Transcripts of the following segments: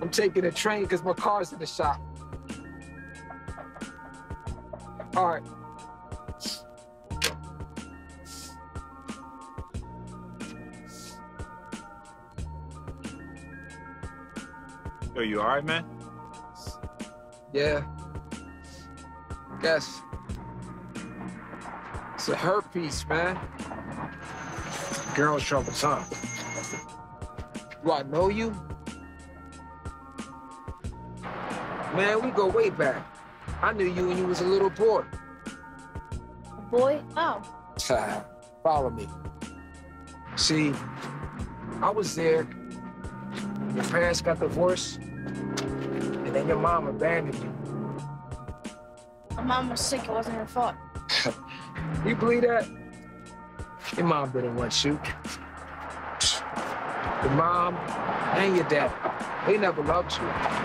I'm taking a train because my car's in the shop. All right. Yo, you all right, man? Yeah. Guess. It's a herpes, man. Girl trouble, son. Do I know you? Man, we go way back. I knew you when you was a little boy. Boy? Oh. Follow me. See, I was there. Your parents got divorced, and then your mom abandoned you. My mom was sick. It wasn't her fault. You believe that? Your mom didn't want you. Your mom and your dad, they never loved you.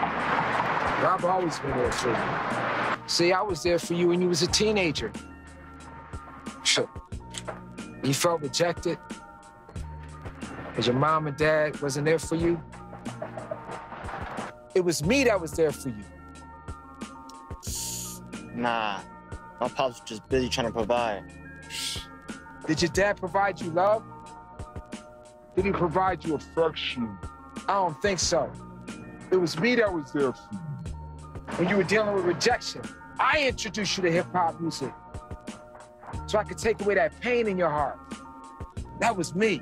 I've always been there for you. See, I was there for you when you was a teenager. You felt rejected because your mom and dad wasn't there for you. It was me that was there for you. Nah, my pops was just busy trying to provide. Did your dad provide you love? Did he provide you affection? I don't think so. It was me that was there for you. When you were dealing with rejection, I introduced you to hip hop music so I could take away that pain in your heart. That was me.